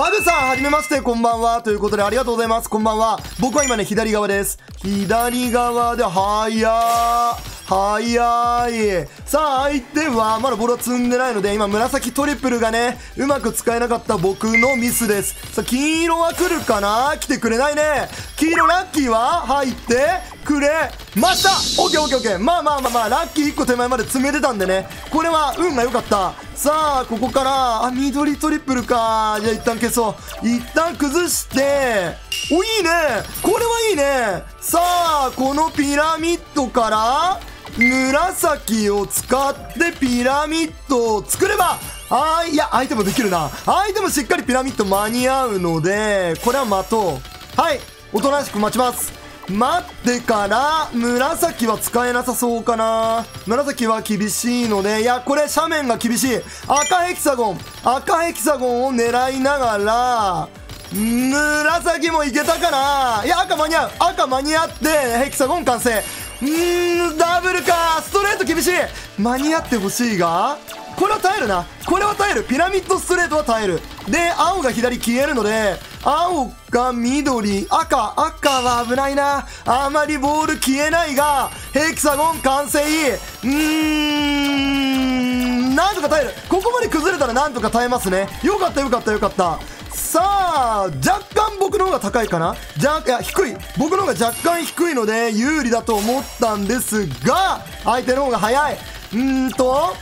バグさん、はじめまして、こんばんは。ということで、ありがとうございます。こんばんは。僕は今ね、左側です。左側で、はやー。早い。さあ、相手は、まだボールは積んでないので、今、紫トリプルがね、うまく使えなかった僕のミスです。さあ、黄色は来るかな？来てくれないね。黄色ラッキーは入ってくれましたオッケーオッケーオッケーまあまあまあまあ、ラッキー1個手前まで詰めてたんでね。これは運が良かった。さあ、ここから、あ、緑トリプルか。じゃあ一旦消そう。一旦崩して、お、いいねこれはいいねさあ、このピラミッドから、紫を使ってピラミッドを作ればあーいや、相手もできるな。相手もしっかりピラミッド間に合うので、これは待とう。はい、おとなしく待ちます。待ってから、紫は使えなさそうかな。紫は厳しいので、いや、これ斜面が厳しい。赤ヘキサゴン、赤ヘキサゴンを狙いながら、紫もいけたかないや、赤間に合う。赤間に合って、ヘキサゴン完成。うーん、ダブルか。ストレート厳しい。間に合ってほしいが、これは耐えるな。これは耐える。ピラミッドストレートは耐える。で、青が左消えるので、青が緑、赤、赤は危ないな。あまりボール消えないが、ヘキサゴン完成。うーん、なんとか耐える。ここまで崩れたらなんとか耐えますね。よかったよかったよかった。さあ、若干僕の方が高いかな若いや、低い。僕の方が若干低いので有利だと思ったんですが、相手の方が早い。うーんと、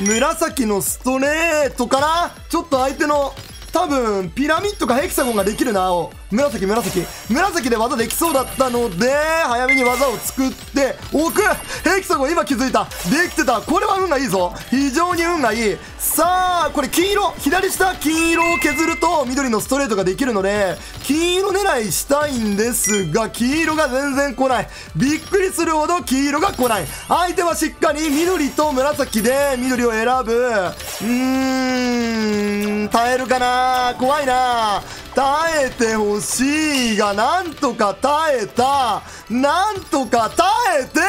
紫のストレートから、ちょっと相手の、多分、ピラミッドかヘキサゴンができるな、青。紫、紫。紫で技できそうだったので、早めに技を作っておくヘキサゴン今気づいたできてたこれは運がいいぞ非常に運がいいさあ、これ黄色左下黄色を削ると緑のストレートができるので、黄色狙いしたいんですが、黄色が全然来ない。びっくりするほど黄色が来ない。相手はしっかり緑と紫で緑を選ぶ。うーん、耐えるかな怖いな耐えてほしいが、なんとか耐えた。なんとか耐えて、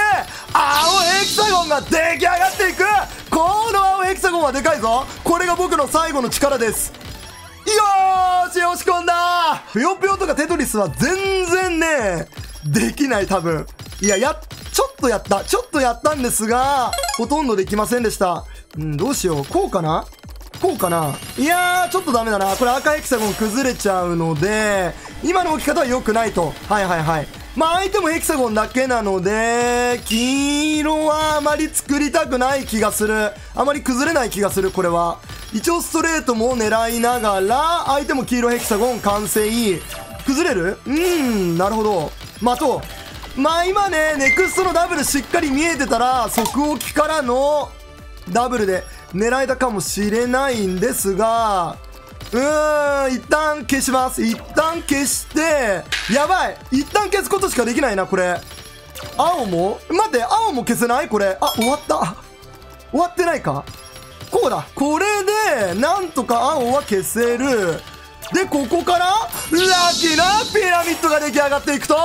青ヘキサゴンが出来上がっていくこの青ヘキサゴンはでかいぞこれが僕の最後の力です。よーし押し込んだぷよぷよとかテトリスは全然ね、できない多分。いや、や、ちょっとやった。ちょっとやったんですが、ほとんどできませんでした。うん、どうしよう。こうかな？こうかないやー、ちょっとダメだな。これ赤ヘキサゴン崩れちゃうので、今の置き方は良くないと。はいはいはい。まあ相手もヘキサゴンだけなので、黄色はあまり作りたくない気がする。あまり崩れない気がする、これは。一応ストレートも狙いながら、相手も黄色ヘキサゴン完成。崩れる？うーん、なるほど。待とう。まあ今ね、ネクストのダブルしっかり見えてたら、即置きからのダブルで狙えたかもしれないんですが、うーん、一旦消します。一旦消して、やばい一旦消すことしかできないな、これ。青も？待って、青も消せない？これ。あ、終わった。終わってないかこうだ。これで、なんとか青は消せる。で、ここから、ラッキーなピラミッドが出来上がっていくと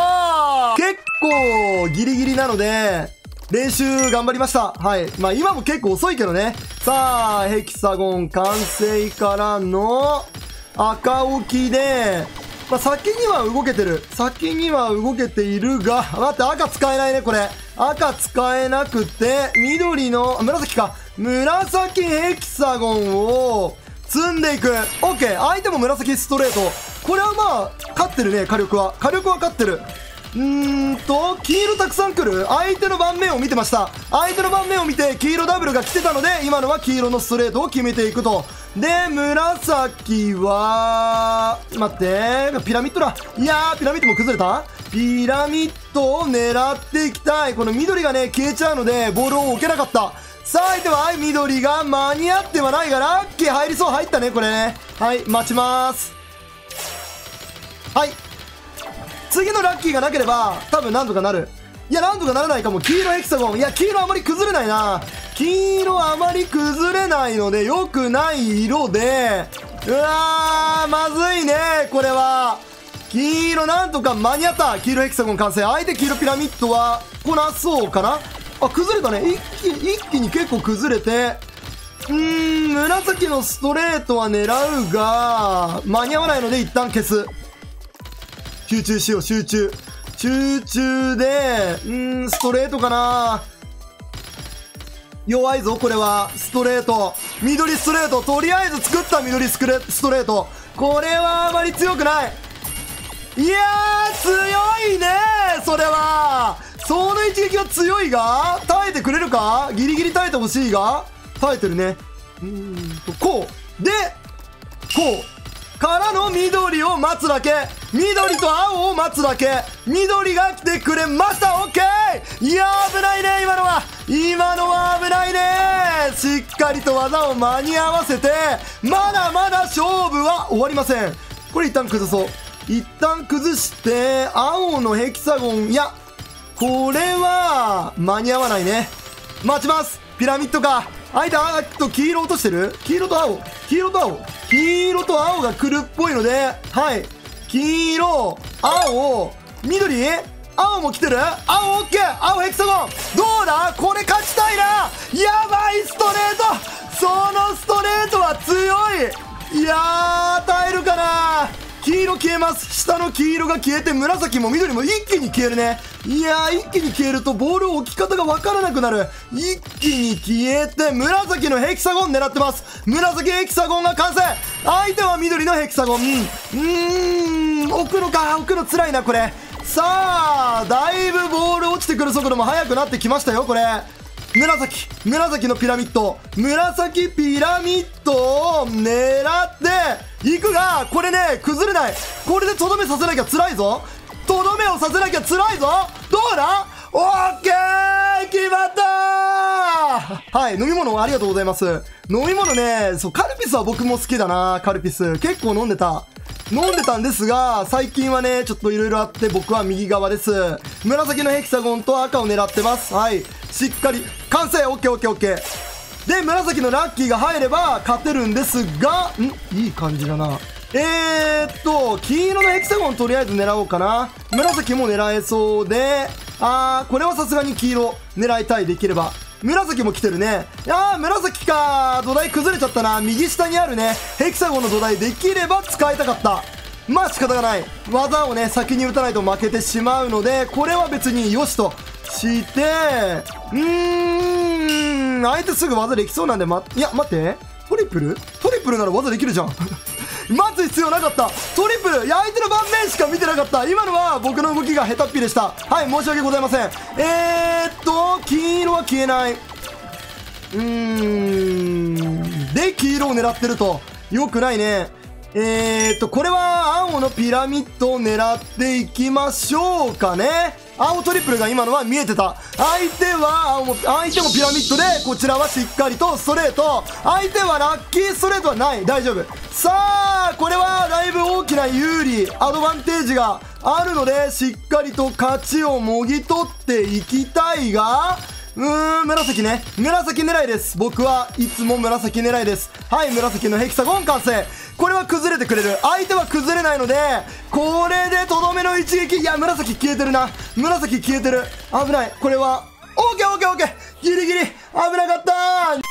結構、ギリギリなので、練習頑張りました。はい。まあ今も結構遅いけどね。さあ、ヘキサゴン完成からの赤置きで、まあ先には動けてる。先には動けているが、待って、赤使えないね、これ。赤使えなくて、緑の、紫か。紫ヘキサゴンを積んでいく。オッケー。相手も紫ストレート。これはまあ、勝ってるね、火力は。火力は勝ってる。うーんと、黄色たくさん来る相手の盤面を見てました。相手の盤面を見て、黄色ダブルが来てたので、今のは黄色のストレートを決めていくと。で、紫は、待って、ピラミッドだ。いやー、ピラミッドも崩れた？ピラミッドを狙っていきたい。この緑がね、消えちゃうので、ボールを置けなかった。さあ、相手は緑が間に合ってはないが、ラッキー入りそう、入ったね、これね。はい、待ちます。はい。次のラッキーがなければ、多分なんとかなる。いや、なんとかならないかも。黄色ヘキサゴン。いや、黄色あまり崩れないな。黄色あまり崩れないので、良くない色で、うわー、まずいね、これは。黄色なんとか間に合った。黄色ヘキサゴン完成。相手黄色ピラミッドは来なそうかな？あ、崩れたね。一気に、一気に結構崩れて、うーん、紫のストレートは狙うが、間に合わないので一旦消す。集中しよう、集中。集中で、うん、ストレートかな弱いぞ、これは。ストレート。緑ストレート。とりあえず作った緑スクレストレート。これはあまり強くない。いやー、強いねそれは。その一撃は強いが、耐えてくれるか？ギリギリ耐えてほしいが、耐えてるね。うんと、こう。で、こう。からの緑を待つだけ。緑と青を待つだけ。緑が来てくれました。オッケーいや危ないね。今のは。今のは危ないね。しっかりと技を間に合わせて、まだまだ勝負は終わりません。これ一旦崩そう。一旦崩して、青のヘキサゴン、いや、これは、間に合わないね。待ちます。ピラミッドか。間、あと黄色落としてる。黄色と青。黄色と青。黄色と青が来るっぽいので、はい。黄色、青、緑？青も来てる？青オッケー。青ヘクサゴン。どうだ？これ勝ちたいな。やばいストレート。そのストレートは強い。いやー耐えるかな。黄色消えます。下の黄色が消えて紫も緑も一気に消えるね。いやー一気に消えるとボール置き方がわからなくなる。一気に消えて紫のヘキサゴン狙ってます。紫ヘキサゴンが完成。相手は緑のヘキサゴン。うーん。置くのか。置くの辛いなこれ。さあだいぶボール落ちてくる速度も速くなってきましたよこれ。紫紫のピラミッド紫ピラミッドを狙っていくがこれね崩れない。これでとどめさせなきゃ辛いぞ。とどめをさせなきゃ辛いぞ。どうだ？オッケー！決まった！はい飲み物ありがとうございます。飲み物ねそうカルピスは僕も好きだなカルピス。結構飲んでた。飲んでたんですが、最近はね、ちょっと色々あって僕は右側です。紫のヘキサゴンと赤を狙ってます。はい。しっかり、完成オッケーオッケーオッケー。で、紫のラッキーが入れば勝てるんですが、ん？いい感じだな。えーっと、黄色のヘキサゴンとりあえず狙おうかな。紫も狙えそうで、あー、これはさすがに黄色狙いたい、できれば。紫も来てるね。いやー、紫か土台崩れちゃったな。右下にあるね、ヘキサゴンの土台できれば使いたかった。まあ仕方がない。技をね、先に打たないと負けてしまうので、これは別によしとして、うーん、相手すぐ技できそうなんで、ま、いや、待って。トリプル？トリプルなら技できるじゃん。待つ必要なかった。トリプルいや相手の盤面しか見てなかった。今のは僕の動きが下手っぴでした。はい申し訳ございません。えー、っと金色は消えない。うーん。で黄色を狙ってると。よくないね。えー、っとこれは青のピラミッドを狙っていきましょうかね。青トリプルが今のは見えてた。相手は青も相手もピラミッドでこちらはしっかりとストレート。相手はラッキーストレートはない。大丈夫。さあこれはだいぶ大きな有利アドバンテージがあるのでしっかりと勝ちをもぎ取っていきたいがうーん、紫ね。紫狙いです。僕はいつも紫狙いです。はい、紫のヘキサゴン完成。これは崩れてくれる。相手は崩れないので、これでとどめの一撃。いや、紫消えてるな。紫消えてる。危ない。これは、オーケーオーケーオーケーギリギリ危なかった